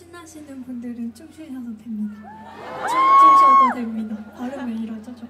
신나시는 분들은 춤추셔도 됩니다. 춤추셔도 됩니다. 발음왜 이러죠, 저?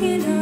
thinking of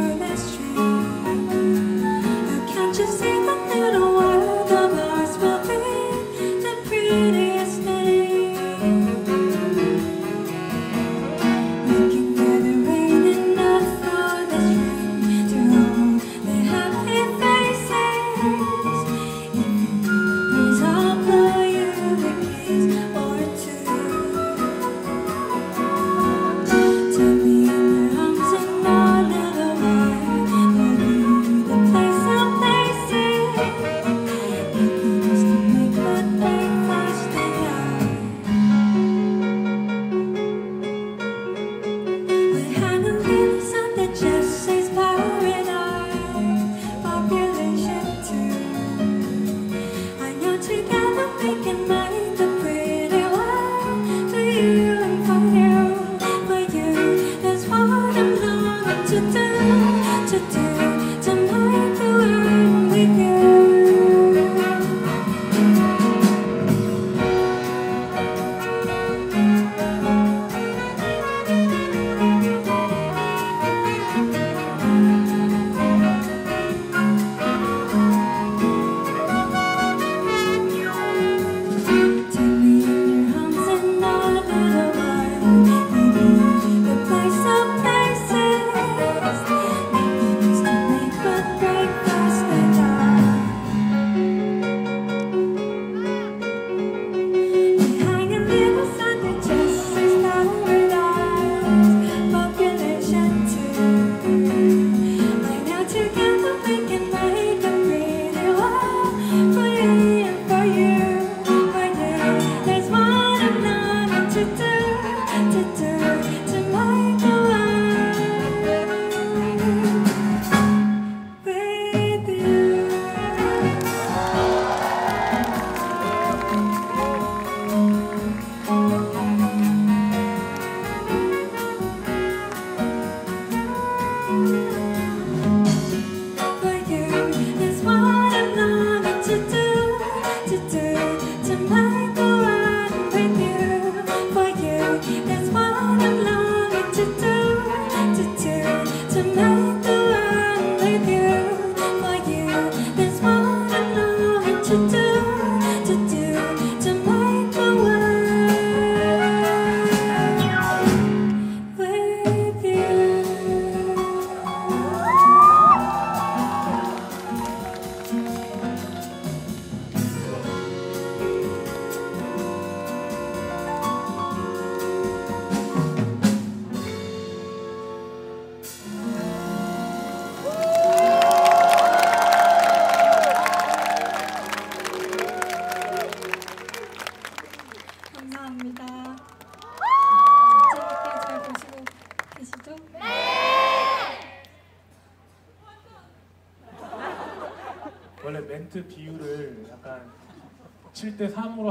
to do. 감사합니다. 재밌게 잘 보시고 계시죠? 네! 원래 멘트 비율을 약간 7대 3으로